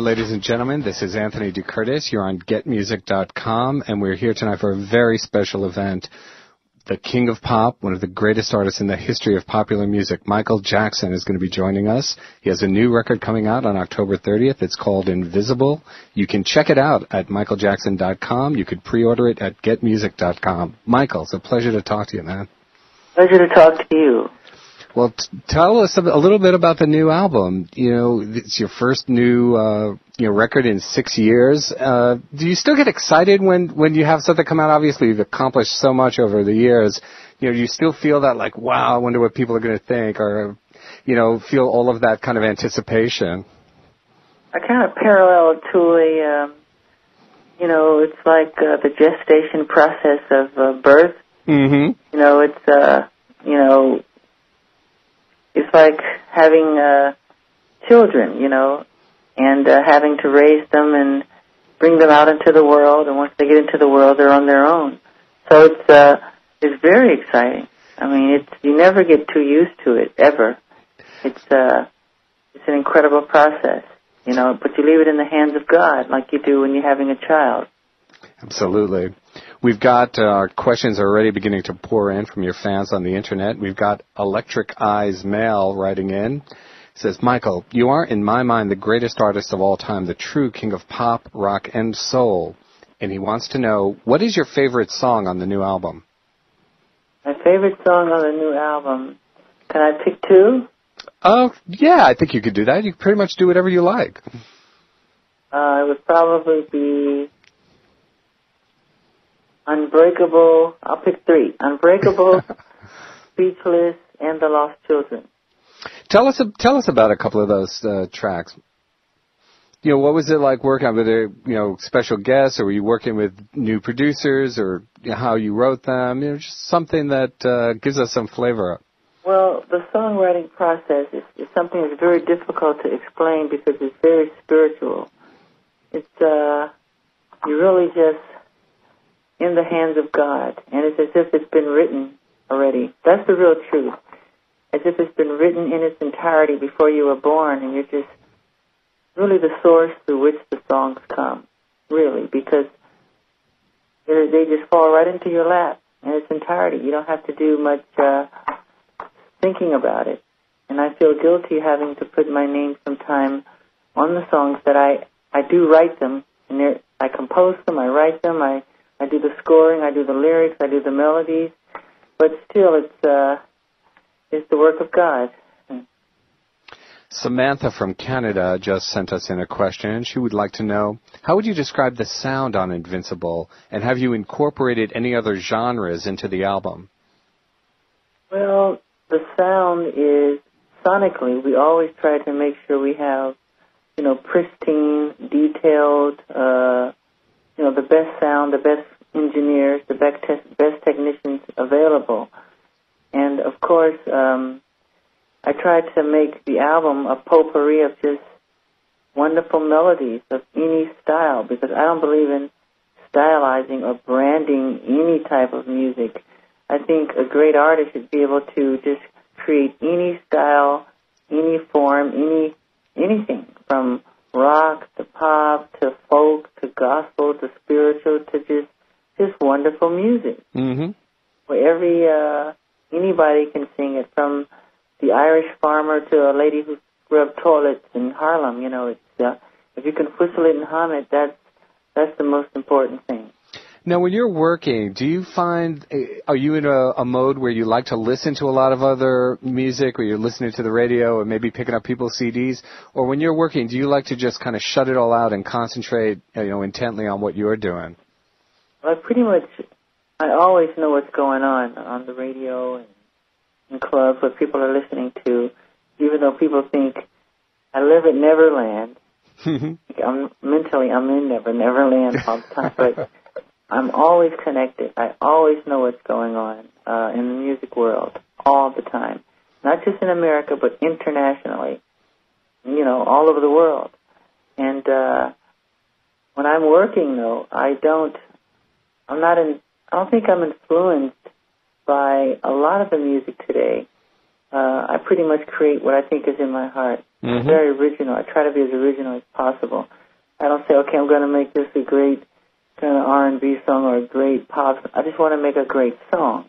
ladies and gentlemen. This is Anthony DeCurtis. You're on GetMusic.com, and we're here tonight for a very special event. The King of Pop, one of the greatest artists in the history of popular music, Michael Jackson, is going to be joining us. He has a new record coming out on October 30th. It's called Invincible. You can check it out at michaeljackson.com. You could pre-order it at getmusic.com. Michael, it's a pleasure to talk to you, man. Pleasure to talk to you. Well, t- tell us a, a little bit about the new album. You know, it's your first new uh, you know record in six years. Uh, do you still get excited when when you have something come out? Obviously, you've accomplished so much over the years. You know, do you still feel that like, wow, I wonder what people are going to think, or you know, feel all of that kind of anticipation? I kind of parallel it to a, um, you know, it's like uh, the gestation process of uh, birth. Mm-hmm. You know, it's uh, you know, it's like having uh, children, you know, and uh, having to raise them and bring them out into the world. And once they get into the world, they're on their own. So it's uh, it's very exciting. I mean, it's you never get too used to it ever. It's uh, it's an incredible process, you know. But you leave it in the hands of God, like you do when you're having a child. Absolutely. We've got uh, questions are already beginning to pour in from your fans on the internet. We've got Electric Eyes Mail writing in. It says, Michael, you are in my mind the greatest artist of all time, the true king of pop, rock, and soul. And he wants to know, what is your favorite song on the new album? My favorite song on the new album. Can I pick two? Oh, yeah, I think you could do that. You pretty much do whatever you like. Uh, it would probably be Unbreakable. I'll pick three: Unbreakable, Speechless, and The Lost Children. Tell us tell us about a couple of those uh, tracks. You know, what was it like working with a you know special guests, or were you working with new producers, or you know, how you wrote them? You know, just something that uh, gives us some flavor. Well, the songwriting process is, is something that's very difficult to explain because it's very spiritual. It's uh, you really just in the hands of God, and it's as if it's been written already. That's the real truth. As if it's been written in its entirety before you were born, and you're just really the source through which the songs come, really, because they just fall right into your lap in its entirety. You don't have to do much uh, thinking about it. And I feel guilty having to put my name sometime on the songs that I I do write them, and I compose them, I write them, I I do the scoring, I do the lyrics, I do the melodies, but still, it's uh, it's the work of God. Samantha from Canada just sent us in a question. She would like to know how would you describe the sound on Invincible, and have you incorporated any other genres into the album? Well, the sound is sonically. We always try to make sure we have, you know, pristine, detailed. Uh, you know, the best sound, the best engineers, the best, te- best technicians available. And of course, um, I tried to make the album a potpourri of just wonderful melodies of any style because I don't believe in stylizing or branding any type of music. I think a great artist should be able to just create any style, any form, any anything from rock to pop to folk to gospel to spiritual to just just wonderful music. Mm-hmm. Where every uh, anybody can sing it, from the Irish farmer to a lady who scrubbed toilets in Harlem. You know, it's uh, if you can whistle it and hum it, that's that's the most important thing. Now, when you're working, do you find eh, are you in a, a, mode where you like to listen to a lot of other music, or you're listening to the radio, or maybe picking up people's CDs, or when you're working, do you like to just kind of shut it all out and concentrate, you know, intently on what you're doing? Well, pretty much, I always know what's going on on the radio and in clubs what people are listening to, even though people think I live at Neverland. I'm mentally I'm in Never Neverland all the time, but I'm always connected. I always know what's going on uh, in the music world all the time, not just in America but internationally. You know, all over the world. And uh, when I'm working, though, I don't. I'm not in. I don't think I'm influenced by a lot of the music today. uh, I pretty much create what I think is in my heart. Mhm. Very original. I try to be as original as possible. I don't say, okay, I'm going to make this a great of R&B song or a great pop. I just want to make a great song.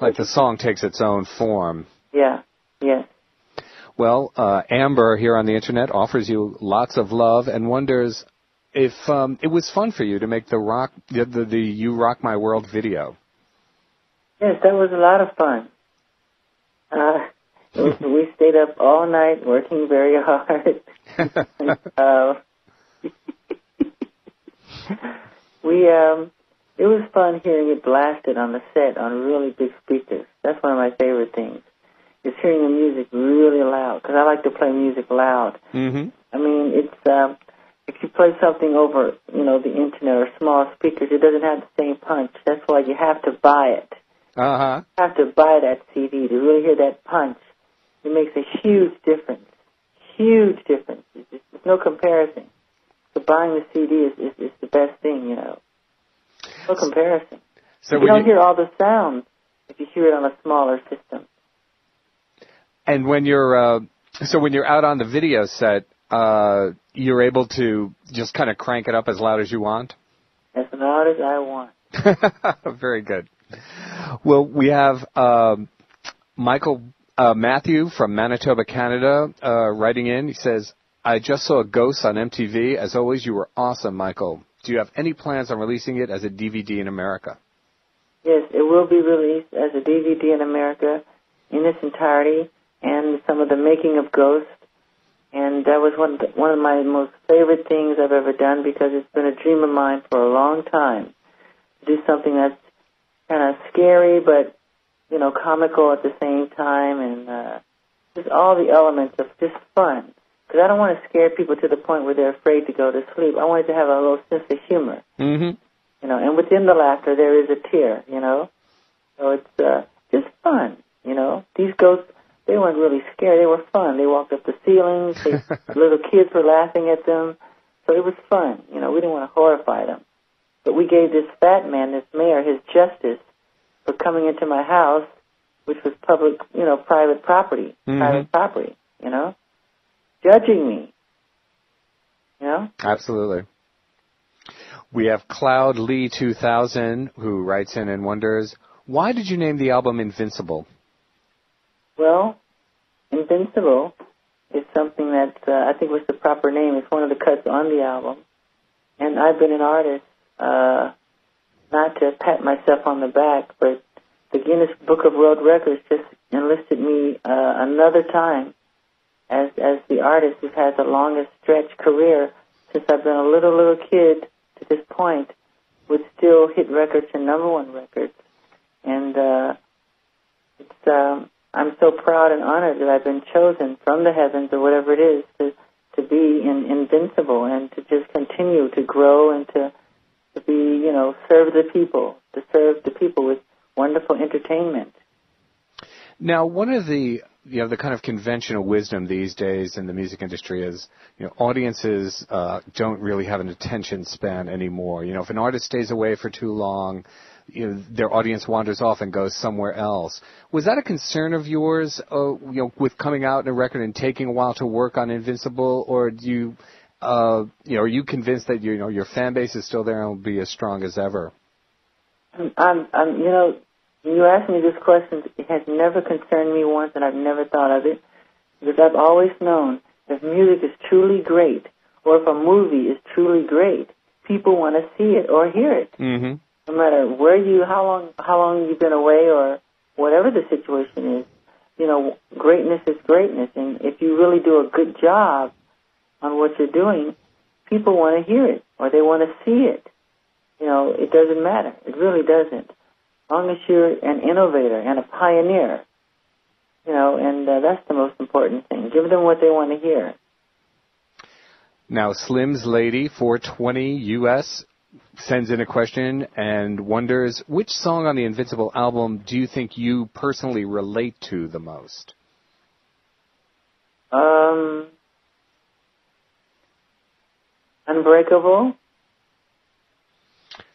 Like the song takes its own form. Yeah, yes. Well, uh, Amber here on the internet offers you lots of love and wonders if um, it was fun for you to make the rock the, the, the "You Rock My World" video. Yes, that was a lot of fun. Uh, was, we stayed up all night working very hard. uh, we um, it was fun hearing it blasted on the set on really big speakers. That's one of my favorite things. Is hearing the music really loud because I like to play music loud. mm-hmm. I mean, it's um, if you play something over, you know, the internet or small speakers, it doesn't have the same punch. That's why you have to buy it. Uh huh. Have to buy that CD to really hear that punch. It makes a huge difference. Huge difference. There's no comparison. So buying the CD is, is, is the best thing, you know. No comparison. So you don't you, hear all the sounds if you hear it on a smaller system. and when you're uh, so when you're out on the video set, uh, you're able to just kind of crank it up as loud as you want. As loud as I want. Very good. Well, we have um, Michael uh, Matthew from Manitoba, Canada, uh, writing in. He says, "I just saw Ghosts on MTV. As always, you were awesome, Michael. Do you have any plans on releasing it as a DVD in America?" Yes, it will be released as a DVD in America in its entirety, and some of the making of Ghost. And that was one of, the, one of my most favorite things I've ever done because it's been a dream of mine for a long time to do something that's kind of scary but you know comical at the same time, and uh, just all the elements of just fun. Because I don't want to scare people to the point where they're afraid to go to sleep. I want it to have a little sense of humor Mm-hmm. you know, and within the laughter there is a tear, you know. So it's uh, just fun, you know. These ghosts, they weren't really scary. They were fun. They walked up the ceilings. They, little kids were laughing at them. So it was fun, you know. We didn't want to horrify them, but we gave this fat man, this mayor, his justice for coming into my house, which was public, you know, private property, Mhm. private property, you know, judging me, you know. Absolutely. We have Cloud Lee 2000 who writes in and wonders, why did you name the album Invincible? Well, Invincible is something that uh, I think was the proper name. It's one of the cuts on the album. And I've been an artist, uh, not to pat myself on the back, but the Guinness Book of World Records just enlisted me uh, another time as as the artist who's had the longest stretch career since I've been a little little kid to this point, would still hit records and number one records. And uh, it's um, I'm so proud and honored that I've been chosen from the heavens or whatever it is to to be in, invincible and to just continue to grow and to to be you know serve the people to serve the people with wonderful entertainment. Now, one of the you know the kind of conventional wisdom these days in the music industry is you know audiences uh, don't really have an attention span anymore. You know, if an artist stays away for too long, you know, their audience wanders off and goes somewhere else. Was that a concern of yours, uh, you know, with coming out in a record and taking a while to work on Invincible, or do you, uh, you know, are you convinced that you know your fan base is still there and will be as strong as ever? I'm, I'm, you know, you asked me this question. It has never concerned me once, and I've never thought of it because I've always known if music is truly great, or if a movie is truly great, people want to see it or hear it. Mm-hmm. No matter where you, how long, how long you've been away, or whatever the situation is, you know, greatness is greatness, and if you really do a good job on what you're doing, people want to hear it or they want to see it. You know, it doesn't matter. It really doesn't. As long as you're an innovator and a pioneer, you know, and uh, that's the most important thing. Give them what they want to hear. Now, Slim's Lady 420 US sends in a question and wonders which song on the Invincible album do you think you personally relate to the most? Um, Unbreakable.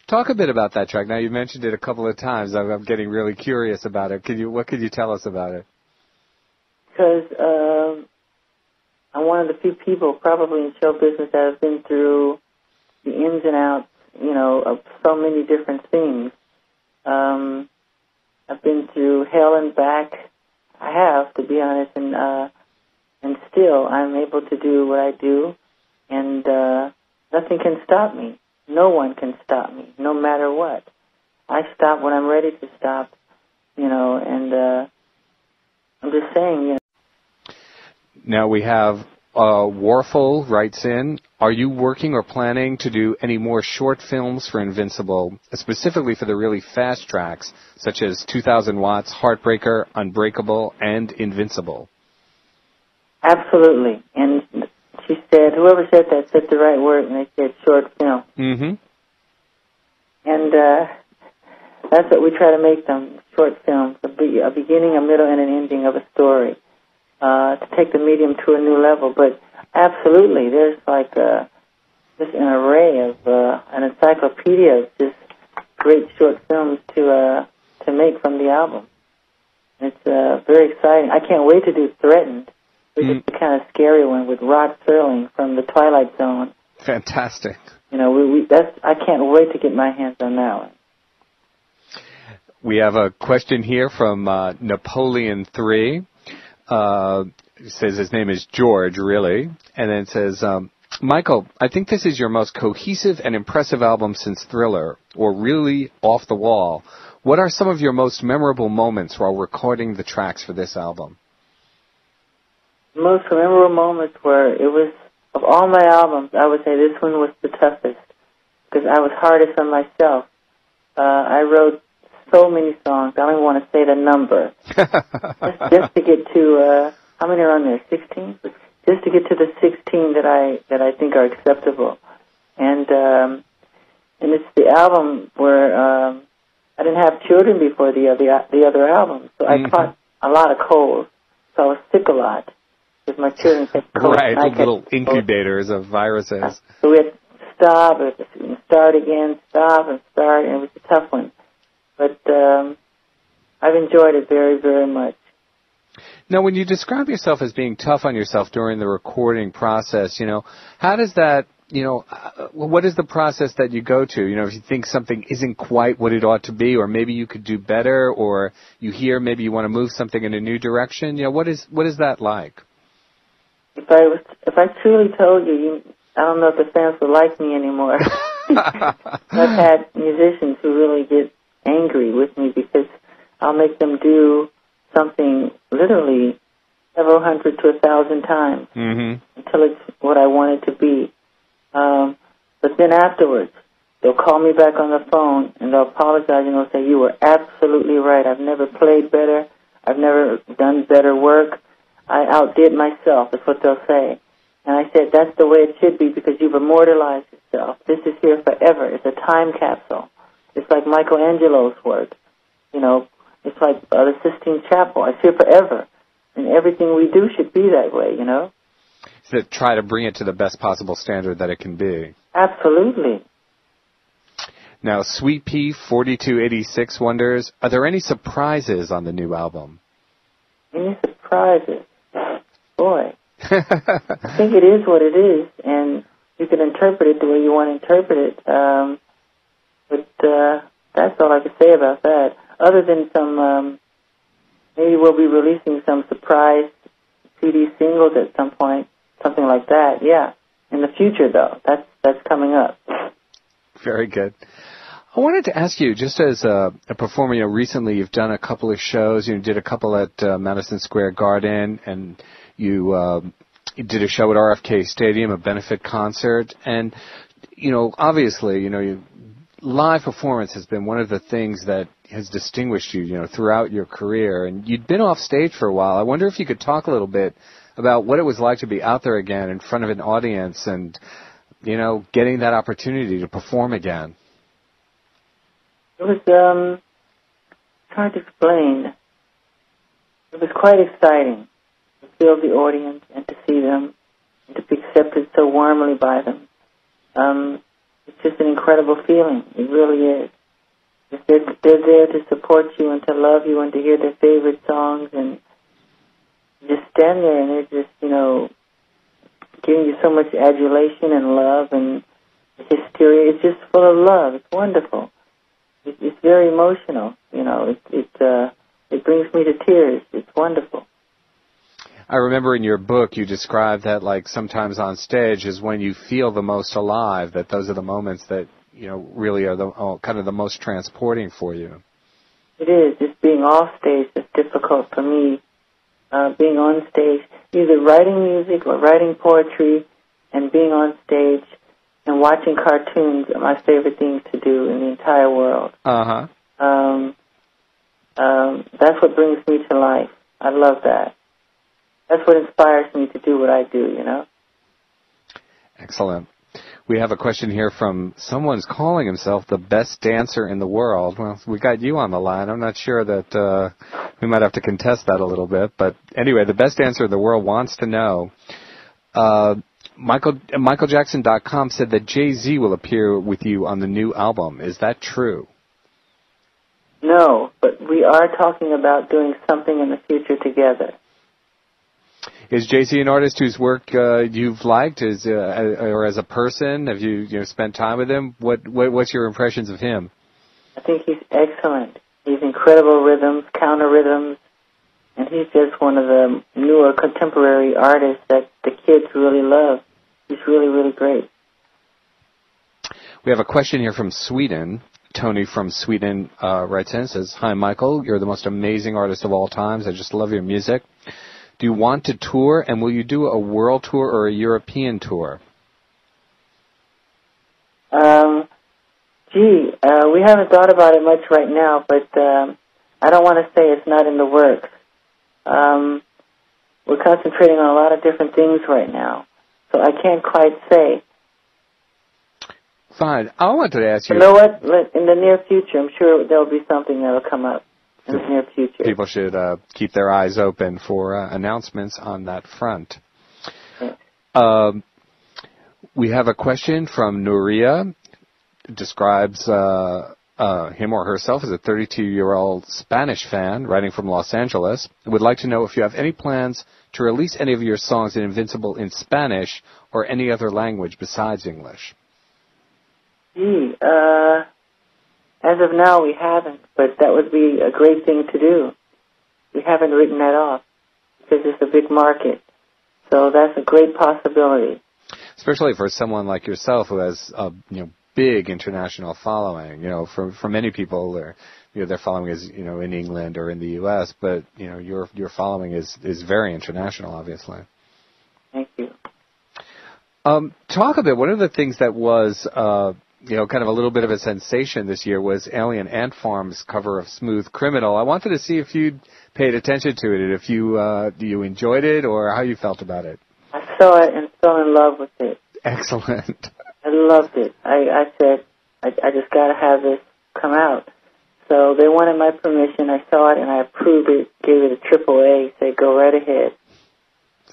Talk a bit about that track. Now you mentioned it a couple of times. I'm, I'm getting really curious about it. Could you, what could you tell us about it? because uh, I'm one of the few people, probably in show business, that have been through the ins and outs, you know, of so many different things. Um, I've been through hell and back. I have, to be honest, and uh, and still I'm able to do what I do, and uh, nothing can stop me. No one can stop me, no matter what. I stop when I'm ready to stop, you know, and uh, I'm just saying, you know. Now we have uh, Warful writes in, are you working or planning to do any more short films for Invincible, specifically for the really fast tracks, such as 2000 Watts, Heartbreaker, Unbreakable, and Invincible? Absolutely. And said, whoever said that said the right word, and they said short film. Mm-hmm. And uh, that's what we try to make them, short films, a, be- a beginning, a middle, and an ending of a story uh, to take the medium to a new level. But absolutely, there's like a, just an array of uh, an encyclopedia of just great short films to uh, to make from the album. It's uh, very exciting. I can't wait to do Threatened, which mm. is the kind of scary one with Rod Serling from the Twilight Zone. Fantastic. You know, we, we that's I can't wait to get my hands on that one. We have a question here from uh, Napoleon Three uh, says his name is George, really, and then says, um, Michael, I think this is your most cohesive and impressive album since Thriller, or really off the wall. What are some of your most memorable moments while recording the tracks for this album? Most memorable moments were it was of all my albums, I would say this one was the toughest because I was hardest on myself. Uh, I wrote so many songs. I don't even want to say the number. just, just to get to uh, how many are on there? Sixteen. Just to get to the sixteen that I that I think are acceptable, and um, and it's the album where um, I didn't have children before the other the other album, so mm-hmm. I caught a lot of colds. So I was sick a lot because my children had. Right, little incubators of viruses. So we had to stop, and start again, stop and start, and it was a tough one but um, I've enjoyed it very, very much. Now, when you describe yourself as being tough on yourself during the recording process, you know, how does that, you know, uh, what is the process that you go to? You know, if you think something isn't quite what it ought to be, or maybe you could do better, or you hear maybe you want to move something in a new direction, you know, what is what is that like? If I was, if I truly told you, you I don't know if the fans would like me anymore. I've had musicians who really get angry with me because I'll make them do something literally several hundred to a thousand times mm-hmm. until it's what I want it to be. Um, but then afterwards, they'll call me back on the phone and they'll apologize and they'll say, "You were absolutely right. I've never played better. I've never done better work. I outdid myself." Is what they'll say. And I said, "That's the way it should be because you've immortalized yourself. This is here forever. It's a time capsule." It's like Michelangelo's work. You know, it's like uh, the Sistine Chapel. It's here forever. And everything we do should be that way, you know? To try to bring it to the best possible standard that it can be. Absolutely. Now, Sweet Pea 4286 wonders, are there any surprises on the new album? Any surprises? Boy. I think it is what it is, and you can interpret it the way you want to interpret it. Um, but uh, that's all I can say about that. Other than some, um, maybe we'll be releasing some surprise CD singles at some point, something like that. Yeah, in the future though, that's that's coming up. Very good. I wanted to ask you, just as a, a performer, you know, recently you've done a couple of shows. You did a couple at uh, Madison Square Garden, and you, uh, did a show at RFK Stadium, a benefit concert, and you know, obviously, you know, you live performance has been one of the things that has distinguished you, you know, throughout your career. And you'd been off stage for a while. I wonder if you could talk a little bit about what it was like to be out there again in front of an audience and, you know, getting that opportunity to perform again. It was um, hard to explain. It was quite exciting to feel the audience and to see them and to be accepted so warmly by them. Um, it's just an incredible feeling. It really is. They're, they're there to support you and to love you and to hear their favorite songs and just stand there and they're just, you know, giving you so much adulation and love and hysteria. It's just full of love. It's wonderful. It, it's very emotional. You know, it it uh, it brings me to tears. It's wonderful. I remember in your book you described that like sometimes on stage is when you feel the most alive. That those are the moments that you know really are the oh, kind of the most transporting for you. It is. Just being off stage is difficult for me. Uh, being on stage, either writing music or writing poetry, and being on stage and watching cartoons are my favorite things to do in the entire world. Uh huh. Um, um, that's what brings me to life. I love that. That's what inspires me to do what I do. You know. Excellent. We have a question here from someone's calling himself the best dancer in the world. Well, we got you on the line. I'm not sure that uh, we might have to contest that a little bit, but anyway, the best dancer in the world wants to know. Uh, Michael MichaelJackson.com said that Jay Z will appear with you on the new album. Is that true? No, but we are talking about doing something in the future together. Is Jay Z an artist whose work uh, you've liked, as uh, or as a person? Have you you know spent time with him? What, what what's your impressions of him? I think he's excellent. He's incredible rhythms, counter rhythms, and he's just one of the newer contemporary artists that the kids really love. He's really really great. We have a question here from Sweden. Tony from Sweden uh, writes in and says, "Hi Michael, you're the most amazing artist of all times. I just love your music." Do you want to tour, and will you do a world tour or a European tour? Um, gee, uh, we haven't thought about it much right now, but um, I don't want to say it's not in the works. Um, we're concentrating on a lot of different things right now, so I can't quite say. Fine. I wanted to ask you. You know what? In the near future, I'm sure there'll be something that'll come up in the near future. People should uh, keep their eyes open for uh, announcements on that front. Um, we have a question from Nuria. Describes uh, uh him or herself as a 32-year-old Spanish fan writing from Los Angeles. Would like to know if you have any plans to release any of your songs in Invincible in Spanish or any other language besides English. Uh, as of now, we haven't, but that would be a great thing to do. We haven't written that off because it's a big market. So that's a great possibility. Especially for someone like yourself who has a you know big international following. You know, for for many people, their you know their following is you know in England or in the U.S., but you know your your following is is very international, obviously. Thank you. Um, talk a bit. One of the things that was uh, you know, kind of a little bit of a sensation this year was Alien Ant Farm's cover of Smooth Criminal. I wanted to see if you'd paid attention to it, if you uh, you enjoyed it, or how you felt about it. I saw it and fell in love with it. Excellent. I loved it. I, I said, I, I just got to have this come out. So they wanted my permission. I saw it and I approved it, gave it a triple A, said go right ahead.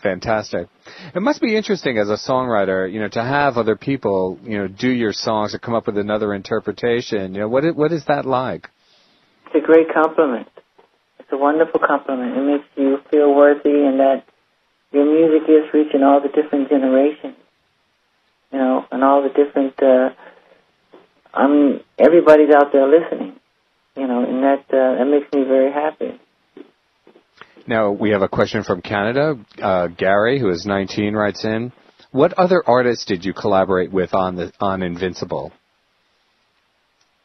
Fantastic. It must be interesting as a songwriter, you know, to have other people, you know, do your songs or come up with another interpretation. You know, what is, what is that like? It's a great compliment. It's a wonderful compliment. It makes you feel worthy and that your music is reaching all the different generations. You know, and all the different. Uh, I mean, everybody's out there listening. You know, and that uh, that makes me very happy. Now we have a question from Canada. Uh, Gary, who is 19, writes in: What other artists did you collaborate with on the on Invincible?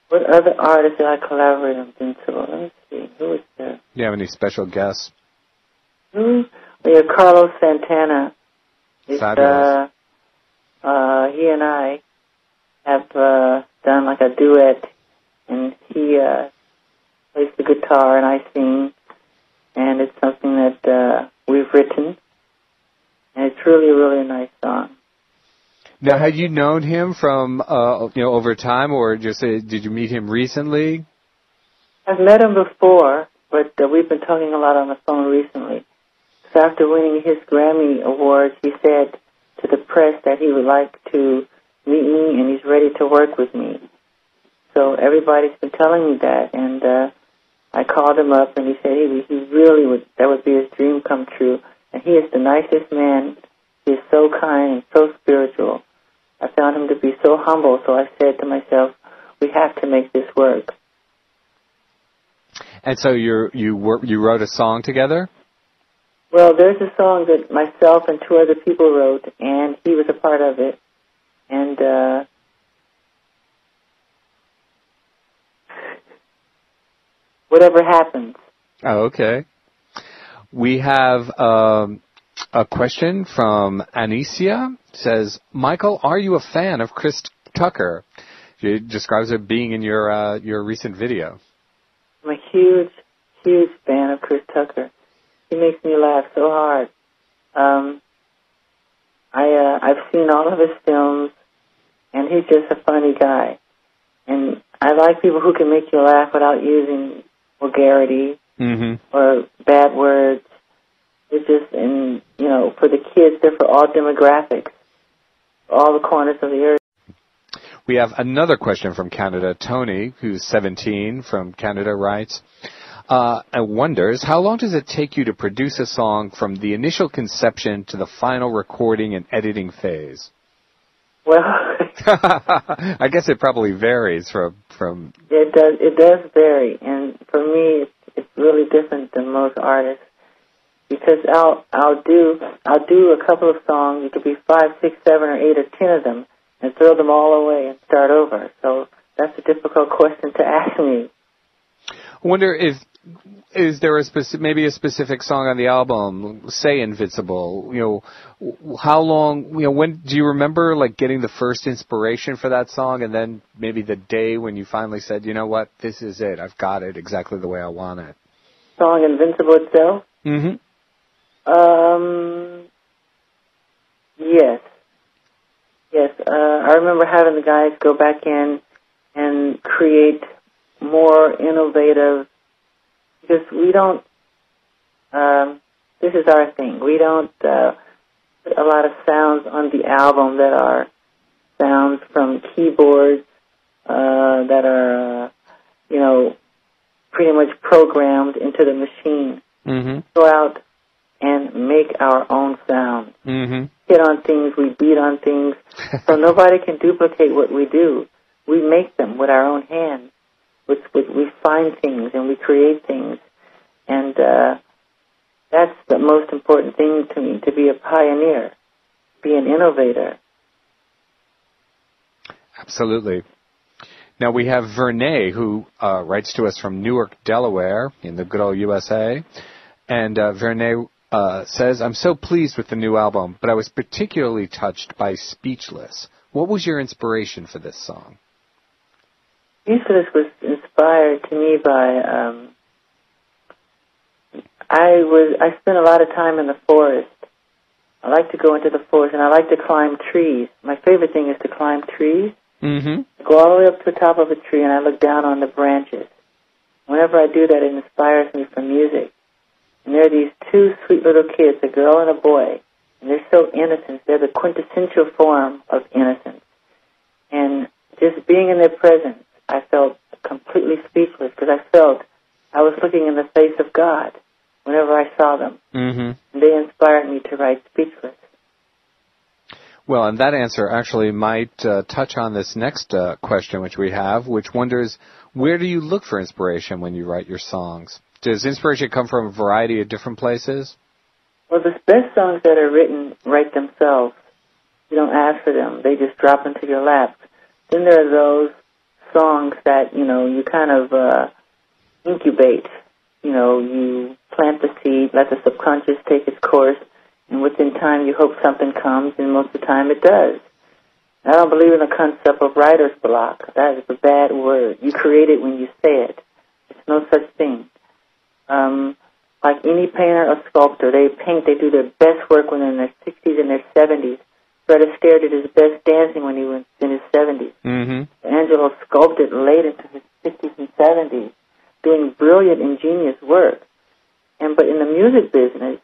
What other artists did I collaborate on Invincible? Let me see. Who is there? Do you have any special guests? Hmm. We have Carlos Santana. It's, Fabulous. Uh, uh, he and I have uh, done like a duet, and he uh, plays the guitar and I sing and it's something that uh, we've written, and it's really, really a nice song. Now, had you known him from uh, you know over time, or just uh, did you meet him recently? I've met him before, but uh, we've been talking a lot on the phone recently. So after winning his Grammy awards, he said to the press that he would like to meet me and he's ready to work with me. So everybody's been telling me that, and uh, I called him up and he said he, he really would, that would be his dream come true. And he is the nicest man. He is so kind and so spiritual. I found him to be so humble, so I said to myself, we have to make this work. And so you you were, you wrote a song together? Well, there's a song that myself and two other people wrote, and he was a part of it. And uh, whatever happens. Oh, okay. We have um, a question from Anicia. It says, Michael, are you a fan of Chris Tucker? She describes it being in your uh, your recent video. I'm a huge, huge fan of Chris Tucker. He makes me laugh so hard. Um, I uh, I've seen all of his films, and he's just a funny guy. And I like people who can make you laugh without using vulgarity mm-hmm. or bad words. It's just, and you know, for the kids, they're for all demographics, all the corners of the earth. We have another question from Canada. Tony, who's 17 from Canada, writes, uh, and wonders, how long does it take you to produce a song from the initial conception to the final recording and editing phase? Well, I guess it probably varies from from. It does. It does vary, and for me, it's, it's really different than most artists because I'll I'll do I'll do a couple of songs. It could be five, six, seven, or eight, or ten of them, and throw them all away and start over. So that's a difficult question to ask me. Wonder if is there a specific, maybe a specific song on the album, say Invincible, you know, how long, you know, when, do you remember like getting the first inspiration for that song and then maybe the day when you finally said, you know what, this is it, I've got it exactly the way I want it? Song Invincible itself? Mm-hmm. Um, yes. Yes, uh, I remember having the guys go back in and create more innovative because we don't. Um, this is our thing. We don't uh, put a lot of sounds on the album that are sounds from keyboards uh, that are, uh, you know, pretty much programmed into the machine. Mm-hmm. Go out and make our own sound. Mm-hmm. Hit on things, we beat on things, so nobody can duplicate what we do. We make them with our own hands with, with we find things and we create things, and uh, that's the most important thing to me to be a pioneer, be an innovator. Absolutely. Now we have Vernay who uh, writes to us from Newark, Delaware, in the good old USA, and uh, Vernay uh, says, "I'm so pleased with the new album, but I was particularly touched by Speechless. What was your inspiration for this song?" Speechless was inspired to me by um, I was I spent a lot of time in the forest. I like to go into the forest and I like to climb trees. My favorite thing is to climb trees. Mm-hmm. I go all the way up to the top of a tree and I look down on the branches. Whenever I do that, it inspires me for music. And there are these two sweet little kids, a girl and a boy, and they're so innocent. They're the quintessential form of innocence. And just being in their presence, I felt completely speechless because I felt I was looking in the face of God whenever I saw them. Mm-hmm. They inspired me to write Speechless. Well, and that answer actually might uh, touch on this next uh, question which we have, which wonders where do you look for inspiration when you write your songs? Does inspiration come from a variety of different places? Well, the best songs that are written write themselves. You don't ask for them; they just drop into your lap. Then there are those songs that you know you kind of uh, incubate. You know, you plant the seed, let the subconscious take its course, and within time you hope something comes, and most of the time it does. I don't believe in the concept of writer's block. That is a bad word. You create it when you say it. There's no such thing. Um, like any painter or sculptor, they paint, they do their best work when they're in their 60s and their 70s. Fred Astaire did his best dancing when he was in his 70s. Mm-hmm. Angelo sculpted late into his 60s and 70s, doing brilliant, ingenious work. And but in the music business,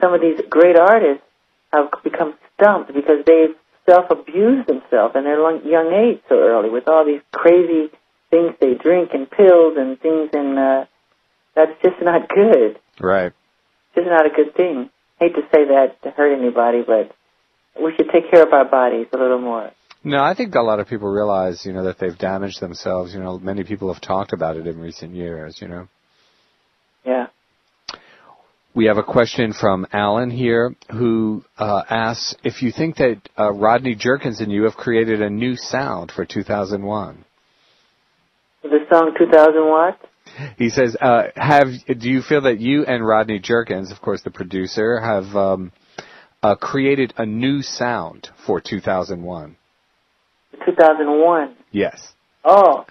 some of these great artists have become stumped because they've self-abused themselves in their young age so early with all these crazy things they drink and pills and things and uh, that's just not good. Right. Just not a good thing. hate to say that to hurt anybody, but we should take care of our bodies a little more. No, I think a lot of people realize, you know, that they've damaged themselves. You know, many people have talked about it in recent years, you know. Yeah. We have a question from Alan here who uh, asks if you think that uh, Rodney Jerkins and you have created a new sound for 2001. The song 2000 what? He says, uh, "Have do you feel that you and Rodney Jerkins, of course, the producer, have um, uh, created a new sound for 2001?" 2001. Yes. Oh,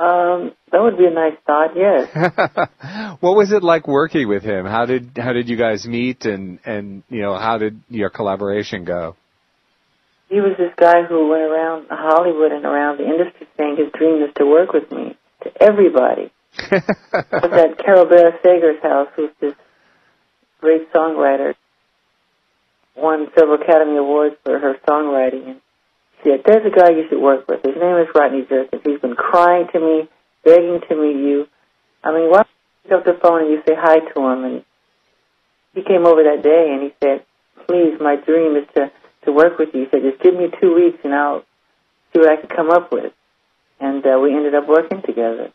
um, that would be a nice thought. Yes. what was it like working with him? How did how did you guys meet, and and you know how did your collaboration go? He was this guy who went around Hollywood and around the industry saying his dream is to work with me to everybody. I was at Carol Bayer Sager's house, who's this great songwriter, won several Academy Awards for her songwriting. And she said, "There's a guy you should work with. His name is Rodney Jerkins. He's been crying to me, begging to meet you. I mean, why don't you pick up the phone and you say hi to him?" And he came over that day and he said, "Please, my dream is to to work with you." He said, "Just give me two weeks and I'll see what I can come up with." And uh, we ended up working together.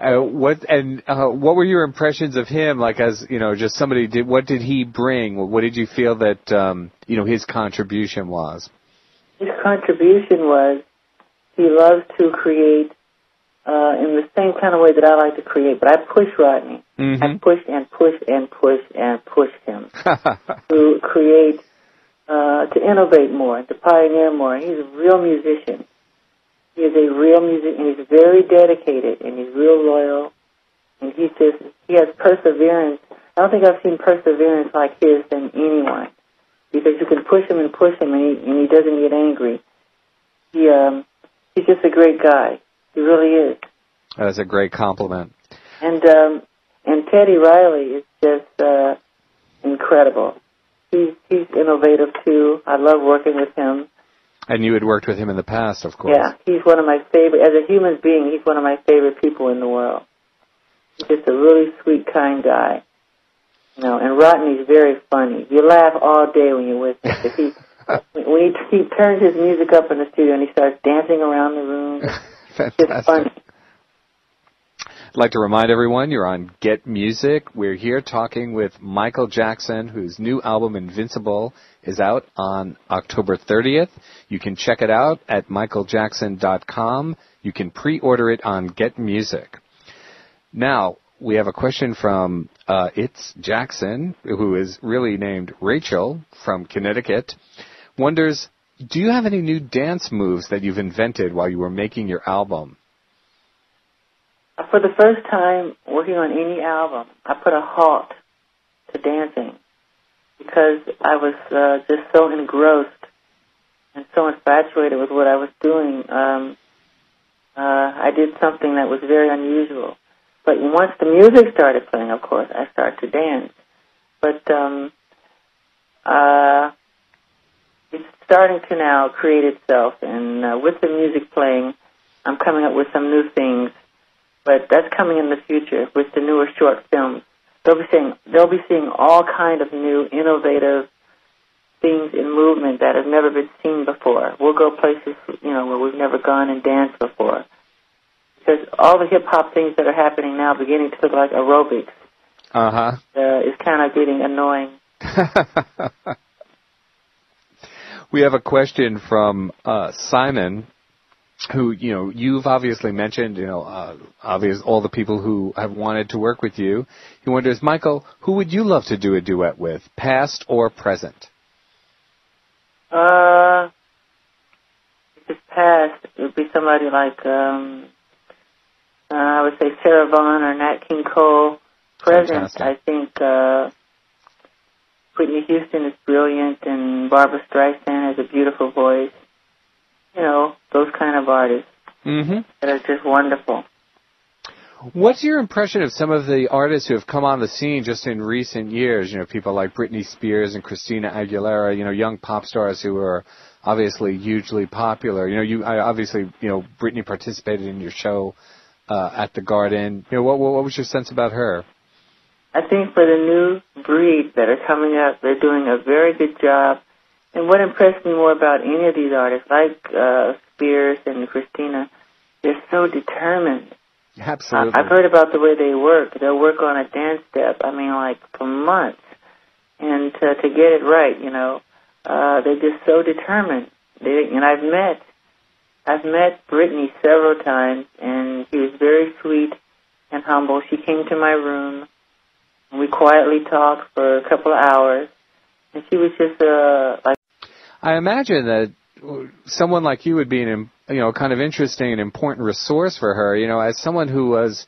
Uh, what and uh, what were your impressions of him? Like as you know, just somebody did. What did he bring? What did you feel that um, you know his contribution was? His contribution was he loves to create uh, in the same kind of way that I like to create. But I push Rodney. Mm-hmm. I push and push and push and push him to create, uh, to innovate more, to pioneer more. He's a real musician. He is a real musician, and he's very dedicated, and he's real loyal, and he just he has perseverance. I don't think I've seen perseverance like his than anyone, because you can push him and push him, and he and he doesn't get angry. He um he's just a great guy. He really is. That's a great compliment. And um and Teddy Riley is just uh incredible. He's he's innovative too. I love working with him. And you had worked with him in the past, of course. Yeah, he's one of my favorite. As a human being, he's one of my favorite people in the world. He's just a really sweet, kind guy. You know, and Rodney's very funny. You laugh all day when you're with him. If he, when he, he turns his music up in the studio and he starts dancing around the room, it's just funny. I'd like to remind everyone you're on Get Music. We're here talking with Michael Jackson, whose new album Invincible is out on October 30th. You can check it out at michaeljackson.com. You can pre-order it on Get Music. Now, we have a question from uh, It's Jackson, who is really named Rachel from Connecticut. Wonders, do you have any new dance moves that you've invented while you were making your album? For the first time working on any album, I put a halt to dancing because I was uh, just so engrossed and so infatuated with what I was doing. Um, uh, I did something that was very unusual. But once the music started playing, of course, I started to dance. But um, uh, it's starting to now create itself, and uh, with the music playing, I'm coming up with some new things but that's coming in the future with the newer short films. They'll be seeing they'll be seeing all kind of new innovative things in movement that have never been seen before. We'll go places you know where we've never gone and danced before. Because all the hip hop things that are happening now, beginning to look like aerobics, uh-huh. uh, is kind of getting annoying. we have a question from uh, Simon who you know you've obviously mentioned you know uh, obvious all the people who have wanted to work with you. He wonders, Michael, who would you love to do a duet with, past or present? Uh, if it's past, it would be somebody like um, uh, I would say Sarah Vaughan or Nat King Cole. Present, Fantastic. I think uh, Whitney Houston is brilliant, and Barbra Streisand has a beautiful voice you know, those kind of artists mm-hmm. that are just wonderful. What's your impression of some of the artists who have come on the scene just in recent years? You know, people like Britney Spears and Christina Aguilera. You know, young pop stars who are obviously hugely popular. You know, you I obviously you know Britney participated in your show uh, at the Garden. You know, what, what was your sense about her? I think for the new breed that are coming up, they're doing a very good job. And what impressed me more about any of these artists, like uh, Spears and Christina, they're so determined. Absolutely. I've heard about the way they work. They'll work on a dance step. I mean, like for months, and to, to get it right, you know, uh, they're just so determined. They, and I've met, I've met Britney several times, and she was very sweet and humble. She came to my room, and we quietly talked for a couple of hours, and she was just uh, like. I imagine that someone like you would be an you know kind of interesting and important resource for her. You know, as someone who was,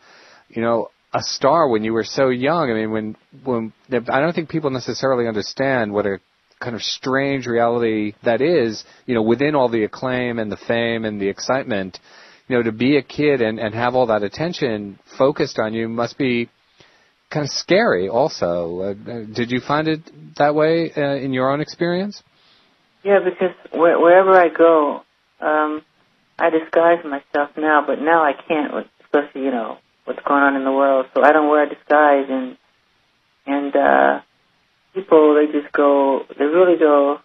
you know, a star when you were so young. I mean, when when I don't think people necessarily understand what a kind of strange reality that is. You know, within all the acclaim and the fame and the excitement, you know, to be a kid and and have all that attention focused on you must be kind of scary. Also, uh, did you find it that way uh, in your own experience? Yeah, because wh- wherever I go, um, I disguise myself now, but now I can't, especially you know what's going on in the world. So I don't wear a disguise, and and uh, people they just go, they really go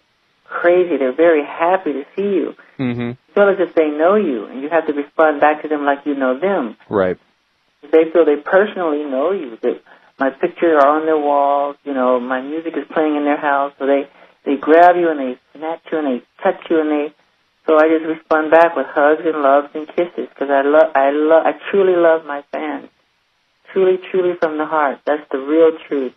crazy. They're very happy to see you. Mm-hmm. Feel as if they know you, and you have to respond back to them like you know them. Right. They feel they personally know you. That my pictures are on their walls. You know, my music is playing in their house, so they they grab you and they snatch you and they touch you and they. So I just respond back with hugs and loves and kisses because I love, I love, I truly love my fans, truly, truly from the heart. That's the real truth.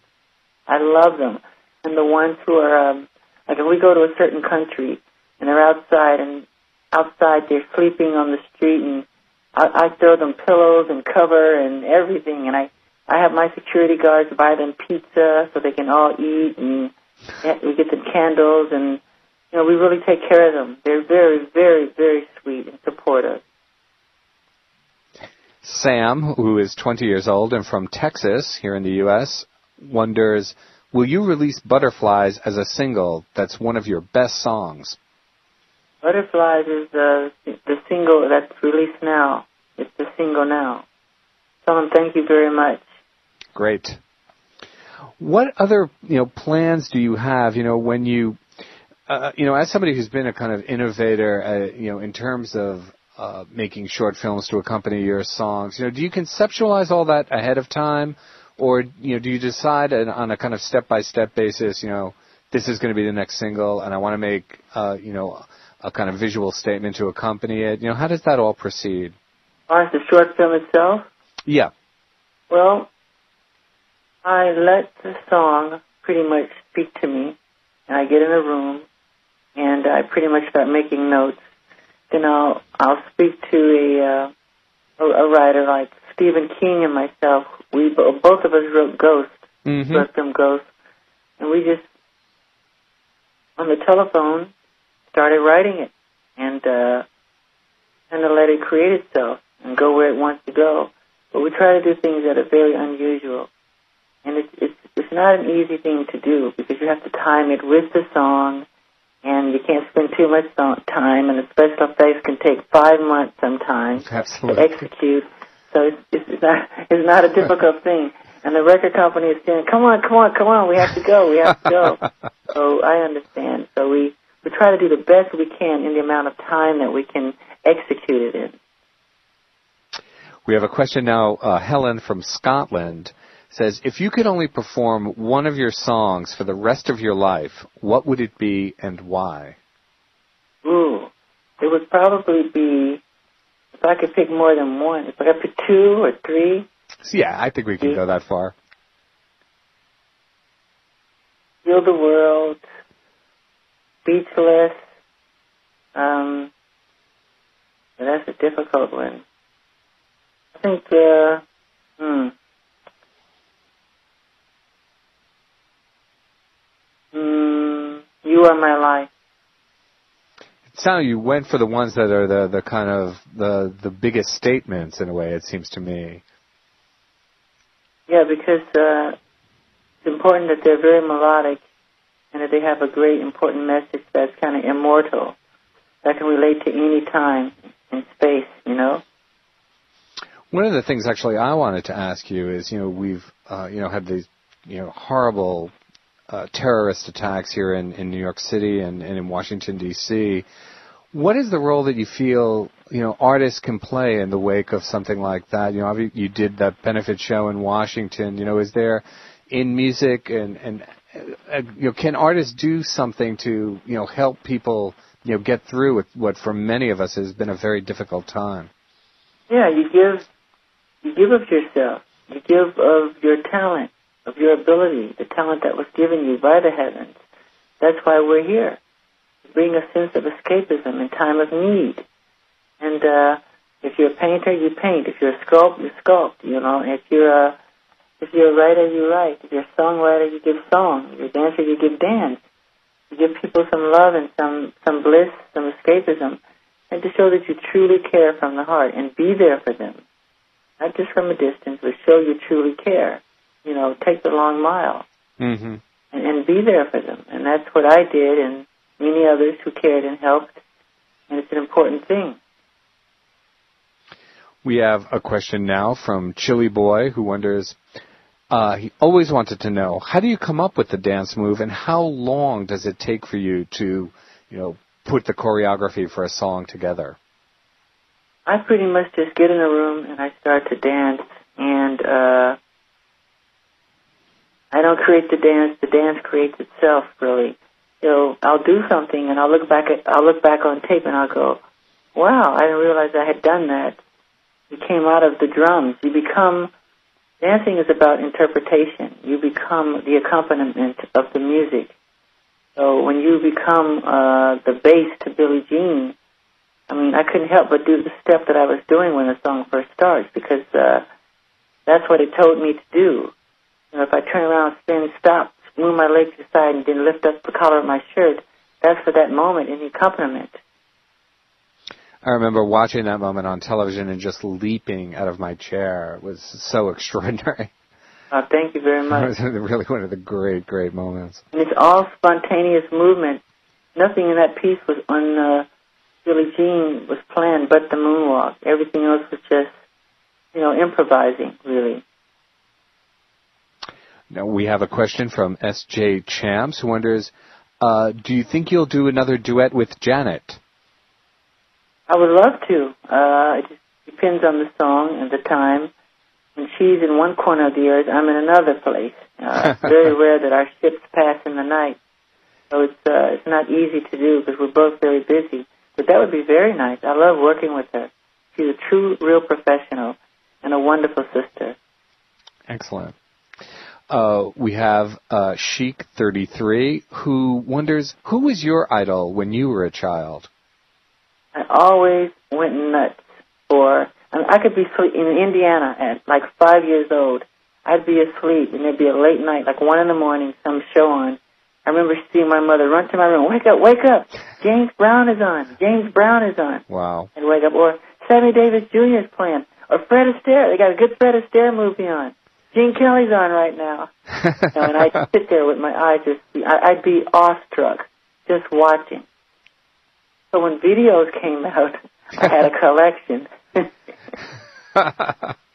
I love them, and the ones who are um, like if we go to a certain country and they're outside and outside they're sleeping on the street and I, I throw them pillows and cover and everything and I I have my security guards buy them pizza so they can all eat and we get them candles, and you know we really take care of them. They're very, very, very sweet and supportive. Sam, who is 20 years old and from Texas here in the U.S., wonders, will you release Butterflies as a single that's one of your best songs? Butterflies is the the single that's released now. It's the single now. Someone, thank you very much. Great. What other you know plans do you have? You know when you uh, you know as somebody who's been a kind of innovator, uh, you know in terms of uh, making short films to accompany your songs. You know, do you conceptualize all that ahead of time, or you know do you decide on a kind of step by step basis? You know, this is going to be the next single, and I want to make uh, you know a kind of visual statement to accompany it. You know, how does that all proceed? As the short film itself? Yeah. Well, I let the song pretty much speak to me, and I get in a room, and I pretty much start making notes. Then I'll I'll speak to a uh, a, a writer like Stephen King and myself. We both of us wrote Ghost, mm-hmm. wrote them Ghost, and we just on the telephone started writing it, and uh, and to let it create itself and go where it wants to go. But we try to do things that are very unusual and it's it's it's not an easy thing to do because you have to time it with the song, and you can't spend too much time, and a special effects can take five months sometimes Absolutely. to execute. So it's, it's not it's not a difficult thing. And the record company is saying, "Come on, come on, come on, we have to go, we have to go." so I understand. So we we try to do the best we can in the amount of time that we can execute it in. We have a question now, uh, Helen from Scotland says, if you could only perform one of your songs for the rest of your life, what would it be and why? Ooh, it would probably be if I could pick more than one. If I could pick two or three. Yeah, I think we can go that far. Heal the world, speechless. Um, that's a difficult one. I think, uh, hmm. You are my life. It sounded you went for the ones that are the the kind of the the biggest statements in a way. It seems to me. Yeah, because uh, it's important that they're very melodic and that they have a great important message that's kind of immortal that can relate to any time and space. You know. One of the things actually I wanted to ask you is, you know, we've, uh, you know, had these, you know, horrible uh, terrorist attacks here in, in New York City and, and in Washington D.C. What is the role that you feel, you know, artists can play in the wake of something like that? You know, you did that benefit show in Washington. You know, is there in music and and uh, you know, can artists do something to you know help people you know get through with what for many of us has been a very difficult time? Yeah, you give you give of yourself, you give of your talent, of your ability, the talent that was given you by the heavens. That's why we're here, bring a sense of escapism in time of need. And uh, if you're a painter, you paint. If you're a sculpt, you sculpt. You know, if you're a if you're a writer, you write. If you're a songwriter, you give song. If you're a dancer, you give dance. You give people some love and some some bliss, some escapism, and to show that you truly care from the heart and be there for them, not just from a distance, but show you truly care. You know, take the long mile mm-hmm. and, and be there for them. And that's what I did, and many others who cared and helped. And it's an important thing. We have a question now from Chili Boy who wonders uh, he always wanted to know how do you come up with the dance move, and how long does it take for you to, you know, put the choreography for a song together? I pretty much just get in a room and I start to dance, and uh, I don't create the dance. The dance creates itself, really. So I'll do something, and I'll look back at I'll look back on tape, and I'll go, "Wow, I didn't realize I had done that." It came out of the drums. You become Dancing is about interpretation. You become the accompaniment of the music. So when you become uh, the bass to Billie Jean, I mean, I couldn't help but do the step that I was doing when the song first starts because uh, that's what it told me to do. You know, if I turn around, spin, stop, move my legs to the side, and then lift up the collar of my shirt, that's for that moment in the accompaniment. I remember watching that moment on television and just leaping out of my chair. It was so extraordinary. Uh, thank you very much. it was really one of the great, great moments. And it's all spontaneous movement. Nothing in that piece was on uh, Billie Jean was planned but the moonwalk. Everything else was just, you know, improvising, really. Now we have a question from S.J. Champs who wonders, uh, do you think you'll do another duet with Janet? I would love to. Uh, it just depends on the song and the time. When she's in one corner of the earth, I'm in another place. Uh, it's very rare that our ships pass in the night, so it's uh, it's not easy to do because we're both very busy. But that would be very nice. I love working with her. She's a true, real professional and a wonderful sister. Excellent. Uh, we have uh, Chic33 who wonders who was your idol when you were a child. I always went nuts for. I, mean, I could be sleep in Indiana at like five years old. I'd be asleep, and there'd be a late night, like one in the morning, some show on. I remember seeing my mother run to my room, wake up, wake up! James Brown is on. James Brown is on. Wow. And wake up, or Sammy Davis Jr. is playing, or Fred Astaire. They got a good Fred Astaire movie on. Gene Kelly's on right now. you know, and I'd sit there with my eyes just, I'd be awestruck just watching. So when videos came out, I had a collection.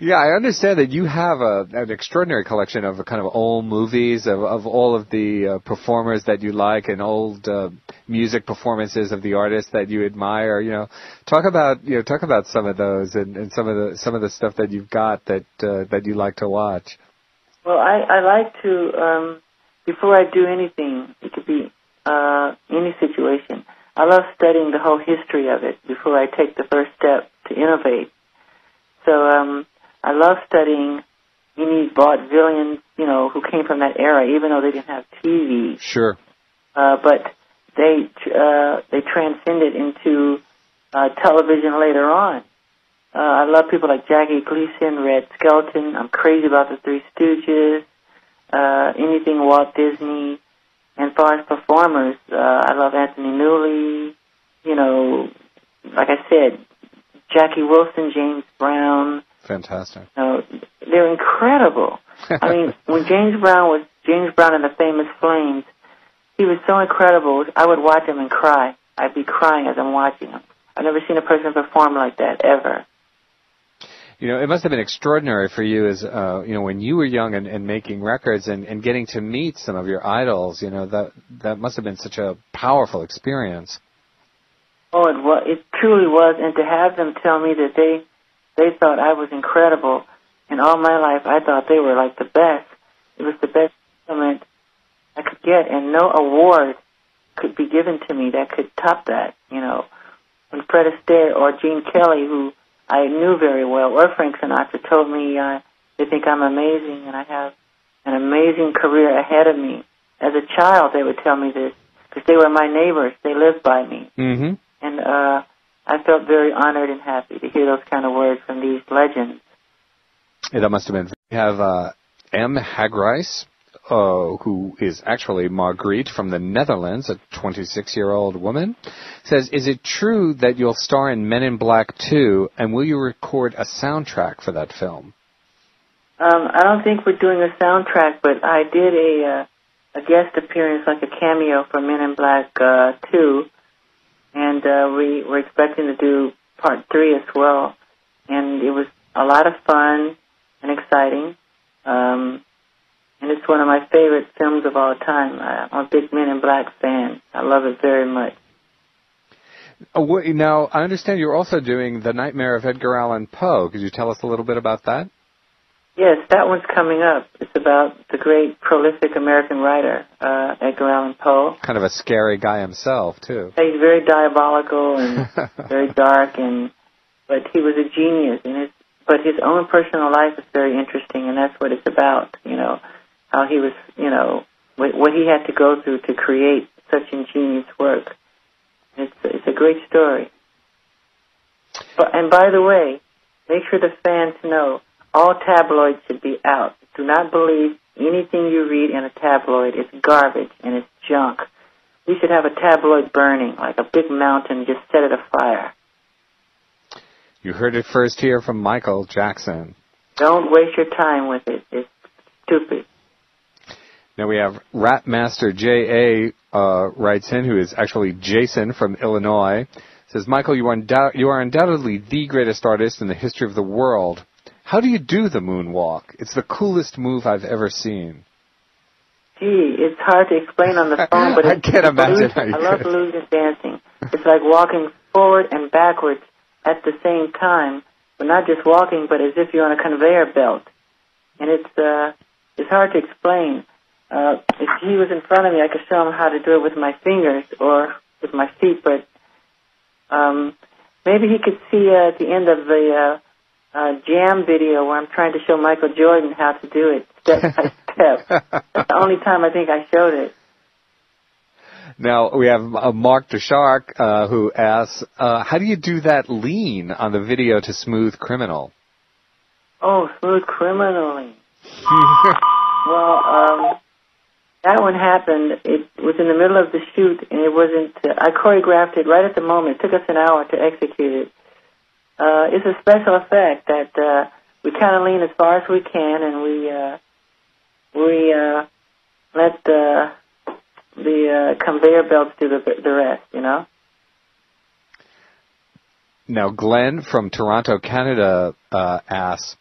yeah, I understand that you have a, an extraordinary collection of kind of old movies of, of all of the uh, performers that you like and old uh, music performances of the artists that you admire. You know, talk about you know talk about some of those and, and some of the some of the stuff that you've got that uh, that you like to watch. Well, I, I like to um, before I do anything. It could be uh, any situation. I love studying the whole history of it before I take the first step to innovate. So um, I love studying any vaudevillians, you know, who came from that era, even though they didn't have TV. Sure. Uh, but they uh, they transcended into uh, television later on. Uh, I love people like Jackie Gleason, Red Skelton. I'm crazy about the Three Stooges. Uh, anything Walt Disney. And far as performers, uh, I love Anthony Newley. You know, like I said, Jackie Wilson, James Brown. Fantastic. You know, they're incredible. I mean, when James Brown was James Brown and the Famous Flames, he was so incredible. I would watch him and cry. I'd be crying as I'm watching him. I've never seen a person perform like that ever. you know, it must have been extraordinary for you as, uh, you know, when you were young and, and making records and, and getting to meet some of your idols. You know, that that must have been such a powerful experience. Oh, it was. It truly was, and to have them tell me that they they thought I was incredible, and all my life I thought they were like the best. It was the best instrument I could get, and no award could be given to me that could top that. You know, when Fred Astaire or Gene Kelly, who I knew very well, or Frank Sinatra, told me uh, they think I'm amazing and I have an amazing career ahead of me. As a child, they would tell me this because they were my neighbors. They lived by me. Mm-hmm. And uh, I felt very honored and happy to hear those kind of words from these legends. Yeah, that must have been. We have uh, M. Hagreis, uh, who is actually Margriet from the Netherlands, a 26-year-old woman, says, "Is it true that you'll star in Men in Black 2, and will you record a soundtrack for that film?" Um, I don't think we're doing a soundtrack, but I did a uh, a guest appearance, like a cameo for Men in Black uh, 2, and uh, we were expecting to do part three as well. And it was a lot of fun and exciting. Um, and it's one of my favorite films of all time. I'm a big Men in Black fan. I love it very much. Uh, now, I understand you're also doing The Nightmare of Edgar Allan Poe. Could you tell us a little bit about that? Yes, that one's coming up. It's about the great prolific American writer, uh, Edgar Allan Poe. Kind of a scary guy himself, too. He's very diabolical and very dark, and but he was a genius. And his, but his own personal life is very interesting, and that's what it's about. You know, how he was, you know, what, what he had to go through to create such ingenious work. It's it's a great story. But, and by the way, make sure the fans know all tabloids should be out. Do not believe anything you read in a tabloid. It's garbage and it's junk. We should have a tabloid burning, like a big mountain, just set it afire. You heard it first here from Michael Jackson. Don't waste your time with it. It's stupid. Now we have Rapmaster J.A. Uh, writes in, who is actually Jason from Illinois. Says, Michael, you are, undou- you are undoubtedly the greatest artist in the history of the world. How do you do the moonwalk? It's the coolest move I've ever seen. Gee, it's hard to explain on the phone, but I can't imagine. Illusion, I love illusion dancing. It's like walking forward and backwards at the same time, but not just walking, but as if you're on a conveyor belt. And it's uh, it's hard to explain. Uh, if he was in front of me, I could show him how to do it with my fingers or with my feet, but um, maybe he could see uh, at the end of the uh, uh, jam video where I'm trying to show Michael Jordan how to do it step by step. That's the only time I think I showed it. Now we have uh, Mark the Shark uh, who asks, uh, "How do you do that lean on the video to Smooth Criminal?" Oh, Smooth Criminal. well, um, that one happened. It was in the middle of the shoot, and it wasn't. Uh, I choreographed it right at the moment. It took us an hour to execute it uh, it's a special effect that uh, we kind of lean as far as we can, and we uh, we uh, let the the uh, conveyor belts do the the rest. You know. Now, Glenn from Toronto, Canada, uh, asks.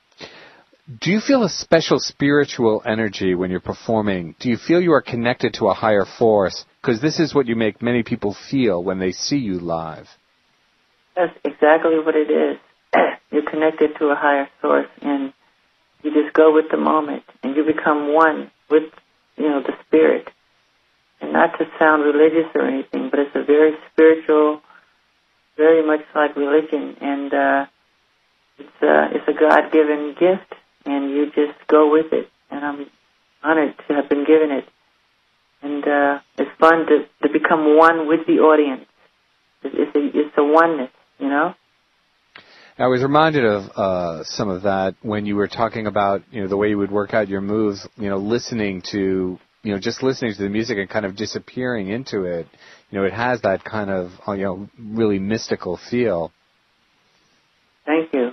Do you feel a special spiritual energy when you're performing? Do you feel you are connected to a higher force? Because this is what you make many people feel when they see you live. That's exactly what it is. You're connected to a higher source and you just go with the moment and you become one with, you know, the spirit. And not to sound religious or anything, but it's a very spiritual, very much like religion and uh it's a it's a God given gift and you just go with it and I'm honored to have been given it. And uh it's fun to to become one with the audience. It's, it's a it's a oneness you know. I was reminded of uh, some of that when you were talking about you know the way you would work out your moves. You know, listening to you know just listening to the music and kind of disappearing into it. You know, it has that kind of uh, you know really mystical feel. Thank you.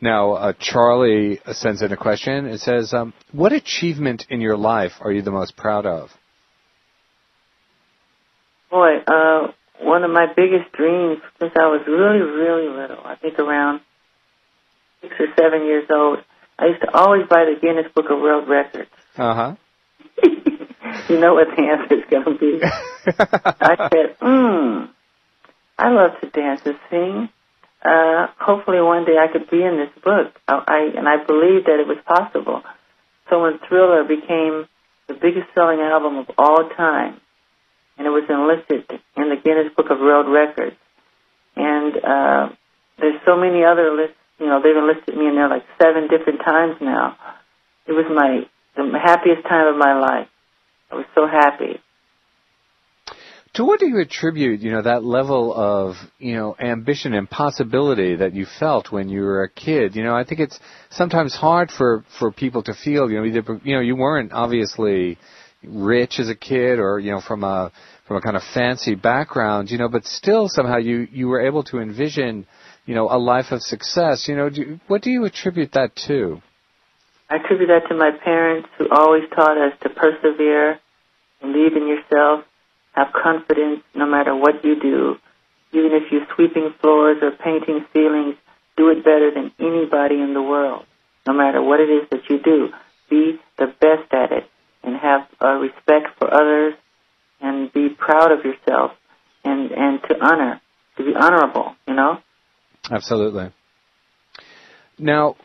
Now, uh, Charlie sends in a question. It says, um, "What achievement in your life are you the most proud of?" Boy, uh, one of my biggest dreams since I was really, really little. I think around six or seven years old, I used to always buy the Guinness Book of World Records. Uh huh. you know what the answer is going to be. I said, hmm, I love to dance and sing. Uh, hopefully one day I could be in this book. I, I and I believed that it was possible. So when Thriller became the biggest selling album of all time, and it was enlisted in the Guinness Book of World Records, and uh, there's so many other lists. You know, they've enlisted me in there like seven different times now. It was my the happiest time of my life. I was so happy. To what do you attribute, you know, that level of, you know, ambition and possibility that you felt when you were a kid? You know, I think it's sometimes hard for for people to feel, you know, either, you know, you weren't obviously rich as a kid or, you know, from a from a kind of fancy background, you know, but still somehow you you were able to envision, you know, a life of success. You know, do, what do you attribute that to? I attribute that to my parents who always taught us to persevere, believe in yourself, have confidence no matter what you do. Even if you're sweeping floors or painting ceilings, do it better than anybody in the world. No matter what it is that you do, be the best at it and have uh, respect for others and be proud of yourself and, and to honor, to be honorable, you know? Absolutely. Now,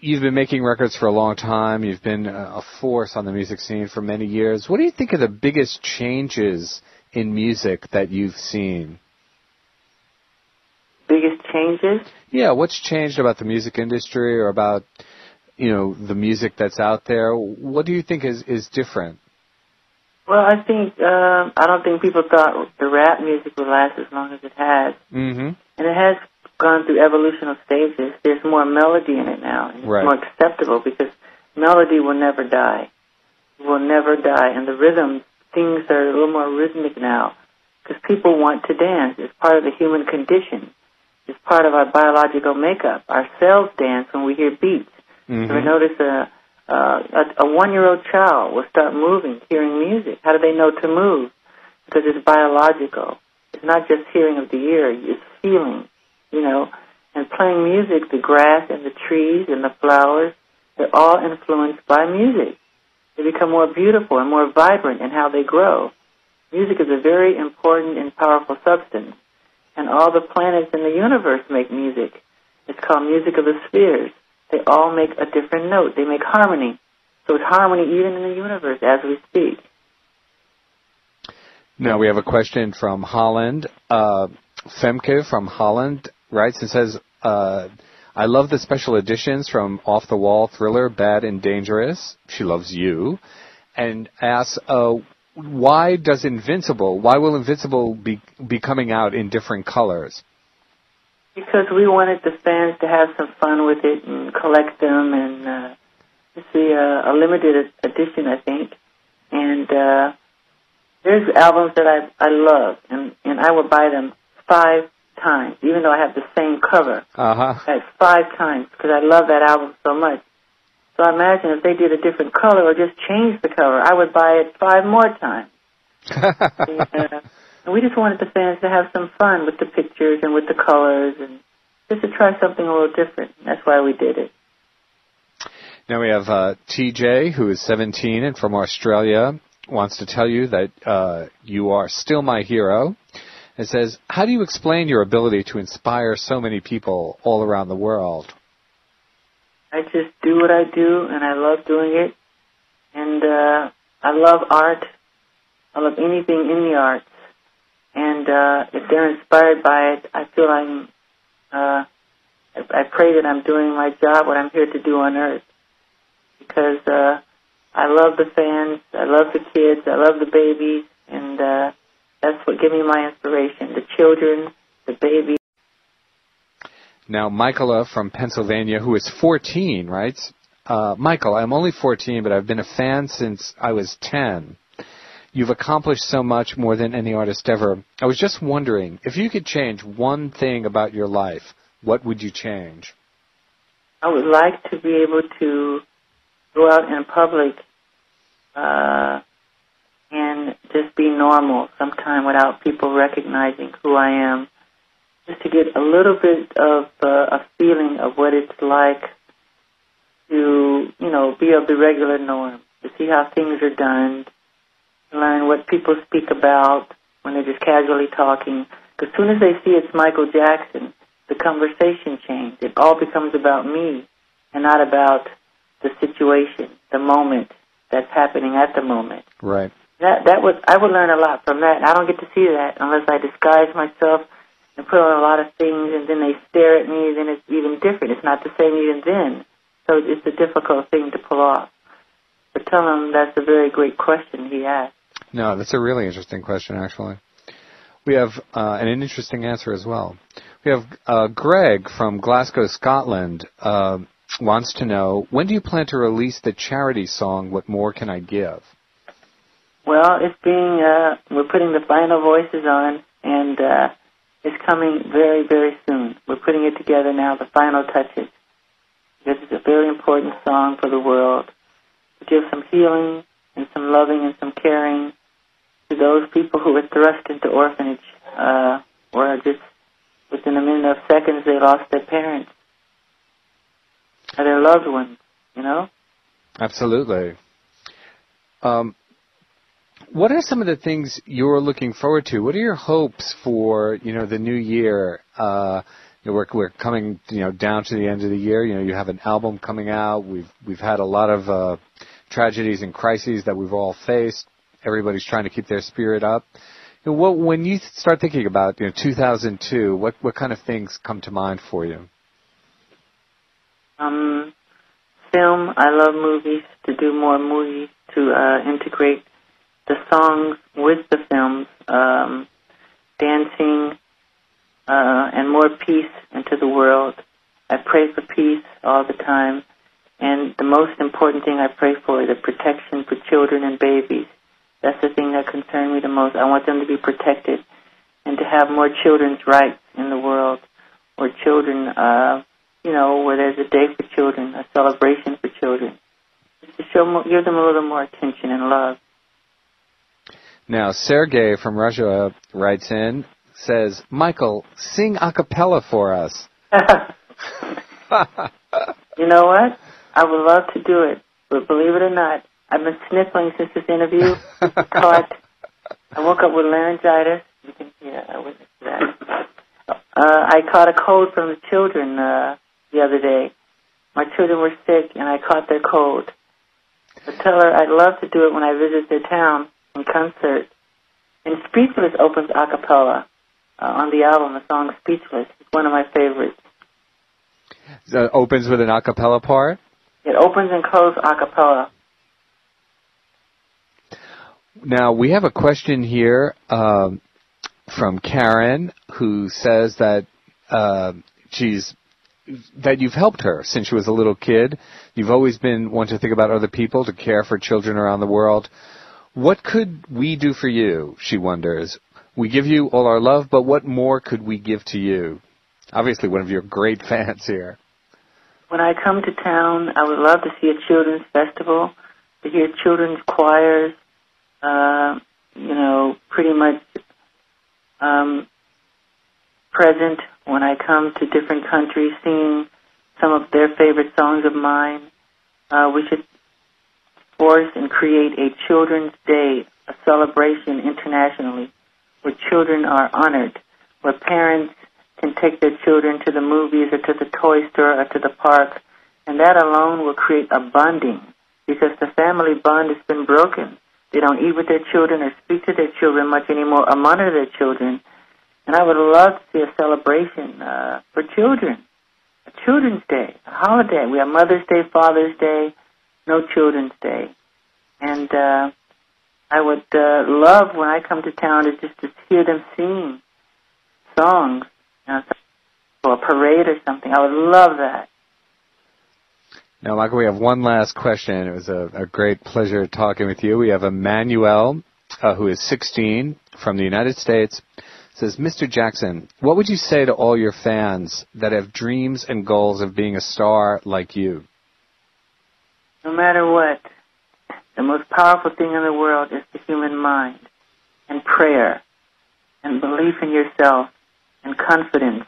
you've been making records for a long time. You've been a force on the music scene for many years. What do you think are the biggest changes in music that you've seen? Biggest changes? Yeah, what's changed about the music industry or about you know the music that's out there? What do you think is is different? Well, I think uh, I don't think people thought the rap music would last as long as it has, mm-hmm. and it has gone through evolutional stages. There's more melody in it now, and it's right. more acceptable because melody will never die. It will never die, and the rhythm things are a little more rhythmic now because people want to dance. It's part of the human condition. It's part of our biological makeup. Our cells dance when we hear beats. Mm-hmm. Ever notice a uh, a, a one-year-old child will start moving, hearing music. How do they know to move? Because it's biological. It's not just hearing of the ear; it's feeling you know, and playing music, the grass and the trees and the flowers, they're all influenced by music. They become more beautiful and more vibrant in how they grow. Music is a very important and powerful substance, and all the planets in the universe make music. It's called music of the spheres. They all make a different note. They make harmony. So it's harmony even in the universe as we speak. Now we have a question from Holland. Uh, Femke from Holland writes and says, uh, I love the special editions from Off the Wall, Thriller, Bad and Dangerous. She loves you. And asks, uh, why does Invincible, why will Invincible be, be coming out in different colors? Because we wanted the fans to have some fun with it and collect them and, uh, it's a, a limited edition, I think. And, uh, there's albums that I, I love and, and I would buy them five times, even though I have the same cover. Uh-huh. That's five times because I love that album so much. So I imagine if they did a different color or just changed the cover, I would buy it five more times. and, uh, and we just wanted the fans to have some fun with the pictures and with the colors and just to try something a little different. That's why we did it. Now we have uh, TJ, who is 17 and from Australia, wants to tell you that uh, you are still my hero. It says, How do you explain your ability to inspire so many people all around the world? I just do what I do, and I love doing it. And uh, I love art. I love anything in the arts. And uh, if they're inspired by it, I feel I'm. Uh, I pray that I'm doing my job, what I'm here to do on earth. Because uh, I love the fans, I love the kids, I love the babies, and uh, that's what gave me my inspiration. The children, the babies. Now, Michaela from Pennsylvania, who is 14, writes, uh, Michael, I'm only 14, but I've been a fan since I was 10. You've accomplished so much more than any artist ever. I was just wondering, if you could change one thing about your life, what would you change? I would like to be able to go out in public uh, and just be normal sometime without people recognizing who I am just to get a little bit of uh, a feeling of what it's like to, you know, be of the regular norm, to see how things are done, learn what people speak about when they're just casually talking. As soon as they see it's Michael Jackson, the conversation changes. It all becomes about me and not about the situation, the moment that's happening at the moment. Right. That that would I would learn a lot from that. I don't get to see that unless I disguise myself and put on a lot of things, and then they stare at me. Then it's even different. It's not the same even then. So it's a difficult thing to pull off. But tell him that's a very great question he asked. No, that's a really interesting question, actually. We have uh, an interesting answer as well. We have uh, Greg from Glasgow, Scotland, uh, wants to know when do you plan to release the charity song "What More Can I Give"? Well, it's being uh, we're putting the final voices on, and uh, it's coming very, very soon. We're putting it together now, the final touches. This is a very important song for the world to give some healing and some loving and some caring to those people who were thrust into orphanage, uh, or just within a minute of seconds they lost their parents or their loved ones. You know. Absolutely. Um, what are some of the things you're looking forward to? What are your hopes for you know the new year? Uh, you know, we're we're coming you know down to the end of the year. You know you have an album coming out. We've we've had a lot of uh, tragedies and crises that we've all faced. Everybody's trying to keep their spirit up. You know, what, when you start thinking about you know 2002, what what kind of things come to mind for you? Um, film. I love movies. To do more movies to uh, integrate the songs with the films, um, dancing, uh, and more peace into the world. I pray for peace all the time. And the most important thing I pray for is the protection for children and babies. That's the thing that concerns me the most. I want them to be protected and to have more children's rights in the world, or children, uh, you know, where there's a day for children, a celebration for children, just to show, more, give them a little more attention and love. Now, Sergey from Russia writes in, says, Michael, sing a cappella for us. you know what? I would love to do it, but believe it or not, I've been sniffling since this interview. caught. I woke up with laryngitis. You can hear. I witnessed that. Uh, I caught a cold from the children uh, the other day. My children were sick, and I caught their cold. But tell her I'd love to do it when I visit their town in concert. And Speechless opens a cappella uh, on the album. The song Speechless is one of my favorites. So it opens with an a cappella part? It opens and closes a cappella. Now, we have a question here um, from Karen who says that uh, she's that you've helped her since she was a little kid. You've always been one to think about other people, to care for children around the world. What could we do for you? She wonders. We give you all our love, but what more could we give to you? Obviously, one of your great fans here. When I come to town, I would love to see a children's festival, to hear children's choirs, uh, you know, pretty much um, present when I come to different countries, singing some of their favorite songs of mine. Uh, we should force and create a Children's Day, a celebration internationally, where children are honored, where parents can take their children to the movies or to the toy store or to the park, and that alone will create a bonding because the family bond has been broken. They don't eat with their children or speak to their children much anymore or monitor their children. And I would love to see a celebration uh, for children, a Children's Day, a holiday. We have Mother's Day, Father's Day, no Children's Day. And uh, I would uh, love when I come to town to just to hear them sing songs, you know, or a parade or something. I would love that. Now, Michael, we have one last question. It was a, a great pleasure talking with you. We have Emmanuel, uh, who is 16, from the United States, says, Mr. Jackson, what would you say to all your fans that have dreams and goals of being a star like you? No matter what, the most powerful thing in the world is the human mind and prayer and belief in yourself and confidence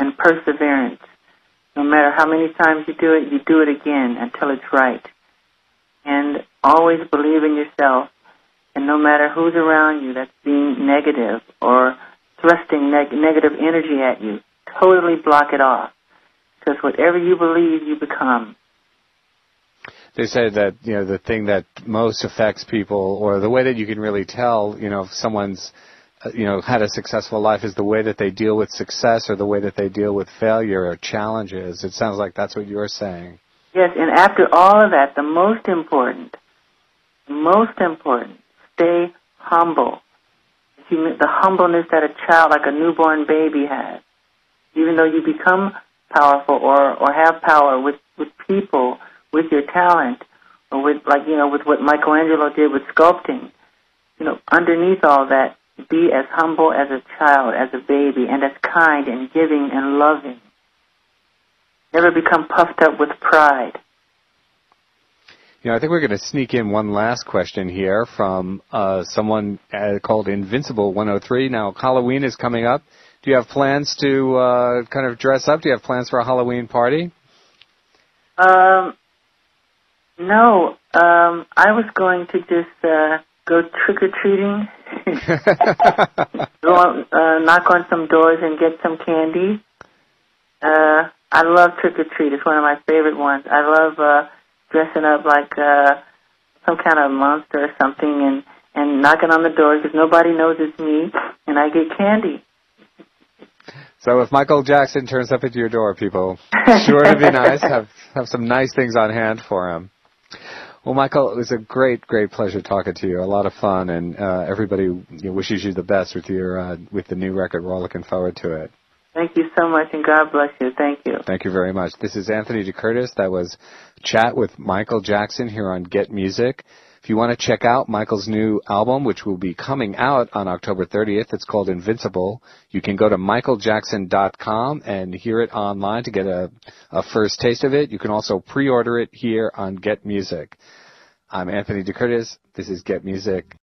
and perseverance. No matter how many times you do it, you do it again until it's right. And always believe in yourself. And no matter who's around you that's being negative or thrusting neg- negative energy at you, totally block it off. Because whatever you believe, you become. They say that you know the thing that most affects people, or the way that you can really tell, you know, if someone's you know had a successful life is the way that they deal with success or the way that they deal with failure or challenges. It sounds like that's what you're saying. Yes, and after all of that, the most important, most important, stay humble. The humbleness that a child, like a newborn baby, has. Even though you become powerful or or have power with with people, with your talent, or with like you know with what Michelangelo did with sculpting. You know, underneath all that, be as humble as a child, as a baby, and as kind and giving and loving. Never become puffed up with pride. You know, I think we're going to sneak in one last question here from uh, someone uh, called Invincible 103. Now, Halloween is coming up. Do you have plans to uh, kind of dress up? Do you have plans for a Halloween party? Um, no. Um, I was going to just uh, go trick or treating, go on, uh, knock on some doors and get some candy. Uh, I love trick or treat. It's one of my favorite ones. I love uh, dressing up like uh, some kind of monster or something and and knocking on the doors because nobody knows it's me, and I get candy. So if Michael Jackson turns up at your door, people, sure to be nice. Have have some nice things on hand for him. Well, Michael, it was a great, great pleasure talking to you. A lot of fun, and uh, everybody you know, wishes you the best with your uh, with the new record. We're all looking forward to it. Thank you so much, and God bless you. Thank you. Thank you very much. This is Anthony DeCurtis. That was chat with Michael Jackson here on Get Music. If you want to check out Michael's new album, which will be coming out on October 30th, it's called Invincible. You can go to michaeljackson.com and hear it online to get a, a first taste of it. You can also pre-order it here on Get Music. I'm Anthony DeCurtis. This is Get Music.